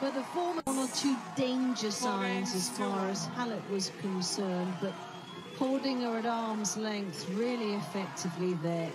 But the former one or two danger signs as far as Halep was concerned, but holding her at arm's length really effectively there.